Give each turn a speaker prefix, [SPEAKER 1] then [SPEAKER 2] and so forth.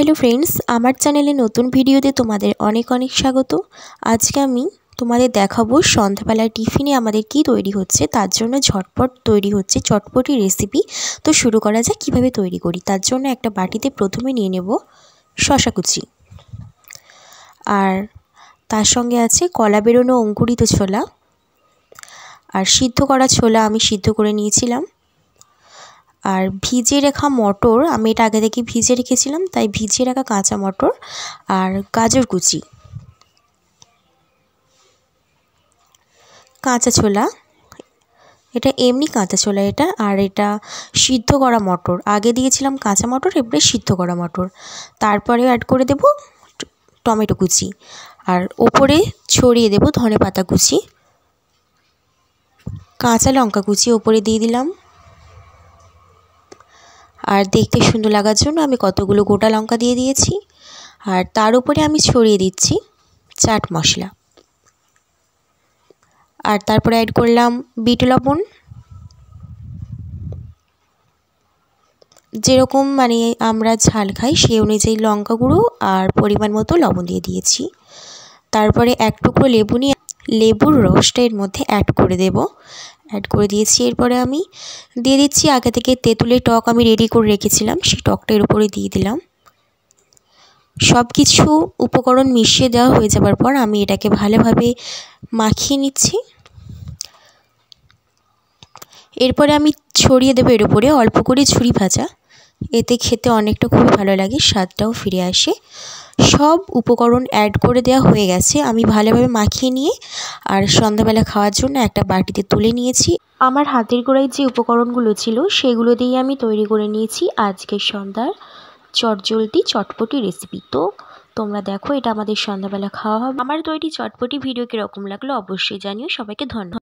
[SPEAKER 1] Hello friends, আমার চ্যানেলে নতুন ভিডিওতে তোমাদের অনেক অনেক স্বাগত। আজকে আমি তোমাদের দেখাবো সন্ধ্যাবেলায় টিফিনে আমাদের কি তৈরি হচ্ছে, তার জন্য ঝটপট তৈরি হচ্ছে চটপটি রেসিপি তো শুরু করা যাক কীভাবে তৈরি করি। তার জন্য একটা বাটিতে প্রথমে নিয়ে নেব শশা কুচি। আর তার সঙ্গে আছে কলা বেরোনো অঙ্কুরিত ছোলা। আর সিদ্ধ করা ছোলা আমি সিদ্ধ করে নিয়েছিলাম। আর ভিজে রাখা মটর, আমি এটা আগে থেকে ভিজে রেখেছিলাম, তাই ভিজিয়ে রাখা কাঁচা মটর আর গাজর কুচি। কাঁচা ছোলা, এটা এমনি কাঁচা ছোলা এটা, আর এটা সিদ্ধ করা মটর। আগে দিয়েছিলাম কাঁচা মটর, এবারে সিদ্ধ করা মটর। তারপরে অ্যাড করে দেব টমেটো কুচি, আর ওপরে ছড়িয়ে দেব ধনে পাতা কুচি। কাঁচা লঙ্কা কুচি ওপরে দিয়ে দিলাম। আর দেখতে সুন্দর লাগার জন্য আমি কতগুলো গোটা লঙ্কা দিয়ে দিয়েছি। আর তার উপরে আমি ছড়িয়ে দিচ্ছি চাট মশলা। আর তারপরে অ্যাড করলাম বিট লবণ। যেরকম মানে আমরা ঝাল খাই, সেই অনুযায়ী লঙ্কা গুঁড়ো আর পরিমাণ মতো লবণ দিয়ে দিয়েছি। তারপরে এক টুকরো লেবু নিয়ে লেবুর রসটা এর মধ্যে অ্যাড করে দেব। অ্যাড করে দিয়েছি। এরপরে আমি দিয়ে দিচ্ছি, আগে থেকে তেঁতুলের টক আমি রেডি করে রেখেছিলাম, সেই টকটা এর উপরে দিয়ে দিলাম। সব কিছু উপকরণ মিশিয়ে দেওয়া হয়ে যাবার পর আমি এটাকে ভালোভাবে মাখিয়ে নিচ্ছি। এরপরে আমি ছড়িয়ে দেবো এর উপরে, অল্প করে ছুরি ভাজা। এতে খেতে অনেকটা খুব ভালো লাগে, স্বাদটাও ফিরে আসে। সব উপকরণ অ্যাড করে দেওয়া হয়ে গেছে, আমি ভালোভাবে মাখিয়ে নিয়ে আর সন্ধ্যাবেলা খাওয়ার জন্য একটা বাটিতে তুলে নিয়েছি। আমার হাতের গোড়ায় যে উপকরণগুলো ছিল, সেগুলো দিয়ে আমি তৈরি করে নিয়েছি আজকের সন্ধ্যার চটজলদি চটপটি রেসিপি তো তোমরা দেখো, এটা আমাদের সন্ধ্যাবেলা খাওয়া হবে। আমার তৈরি চটপটি ভিডিও কীরকম লাগল অবশ্যই জানিও। সবাইকে ধন্যবাদ।